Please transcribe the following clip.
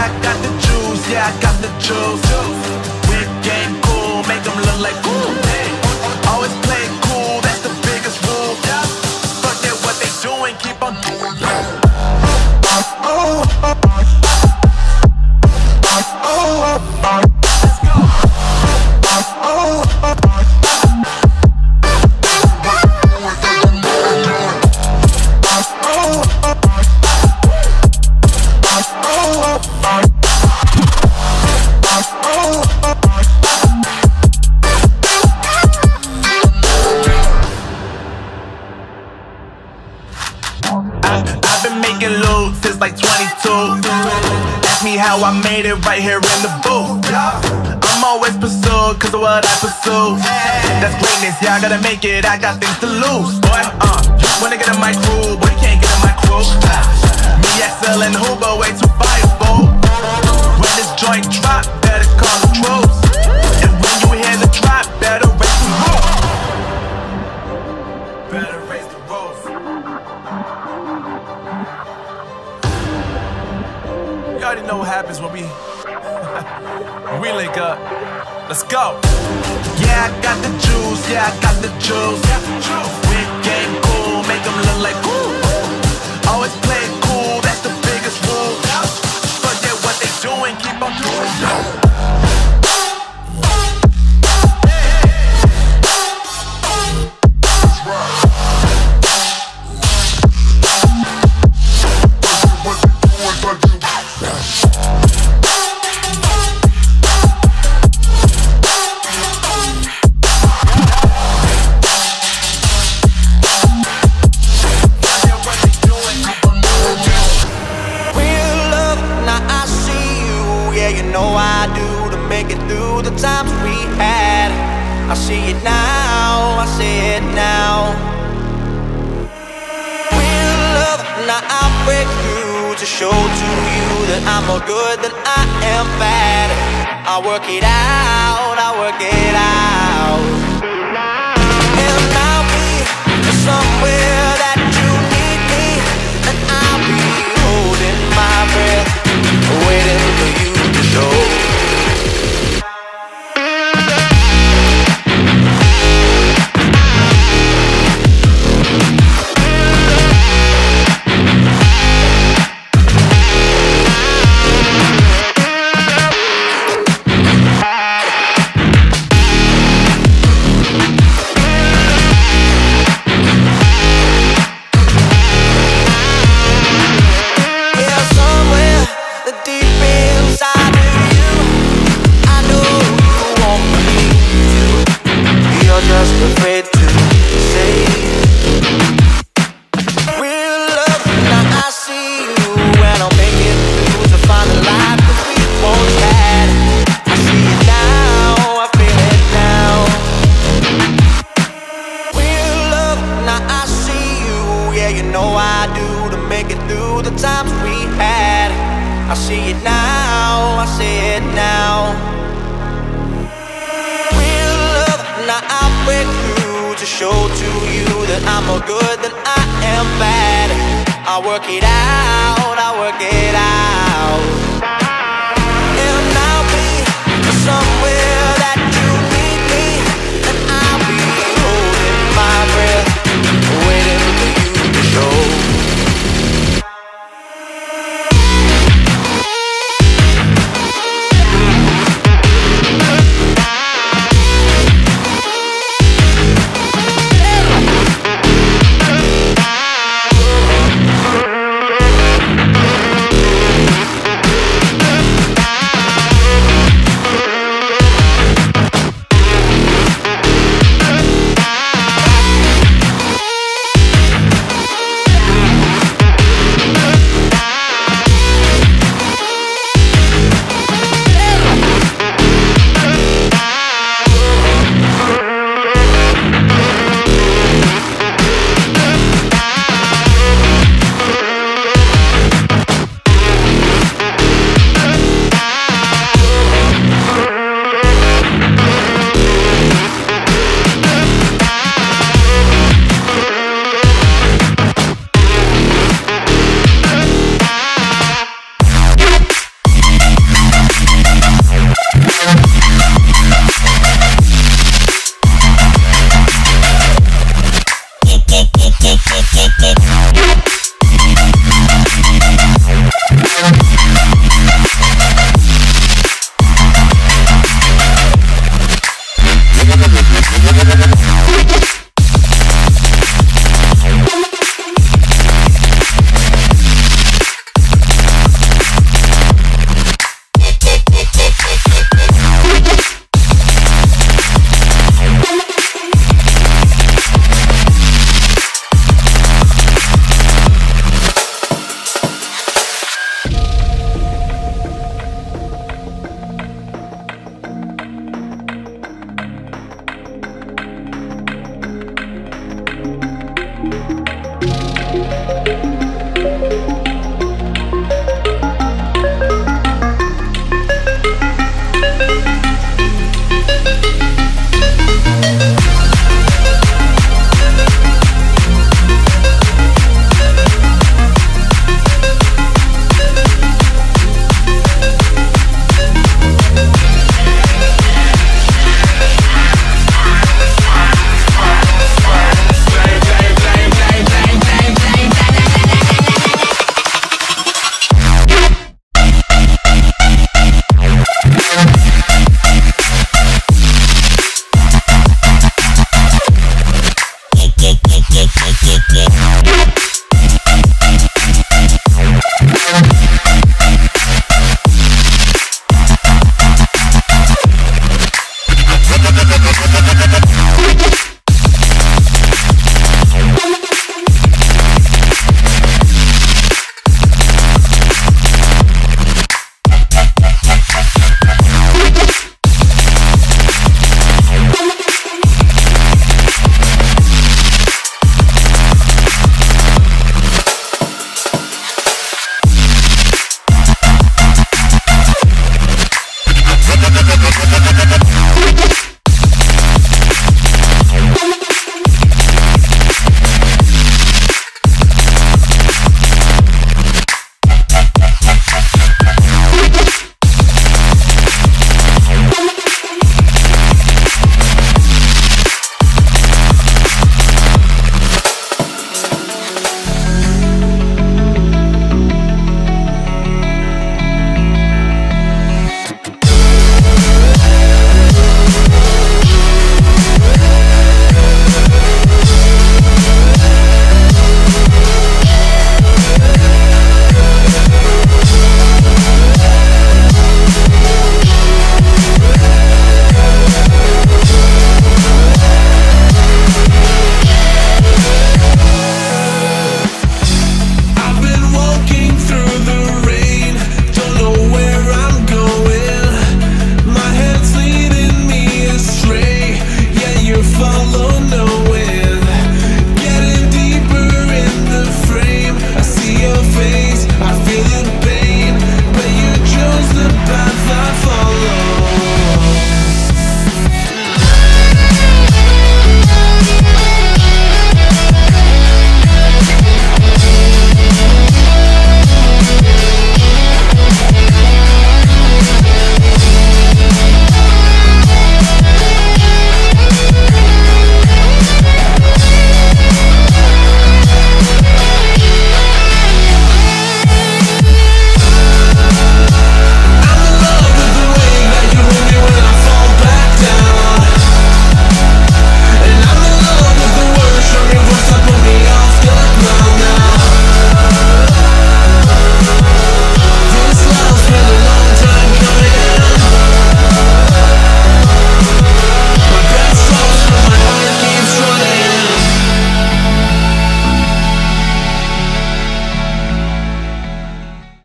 Yeah, I got the juice, yeah, I got the juice. Like 22. Ask me how I made it right here in the booth. I'm always pursued cause of what I pursue. That's greatness, yeah, I gotta make it, I got things to lose. Boy, uh, wanna get in my crew, but you can't get in my crew. Me, Axol and Hoober, way too fireable. When this joint drop, already know what happens when we we link up. Let's go. Yeah, I got the juice. Yeah, I got the juice. Whip game cool, make them look like ooh. Always play through the times we had. I see it now, I see it now. Real love, now I break through to show to you that I'm more good than I am bad. I work it out, I work it out. more good than I am bad. I work it out, I work it out. And I'll be somewhere that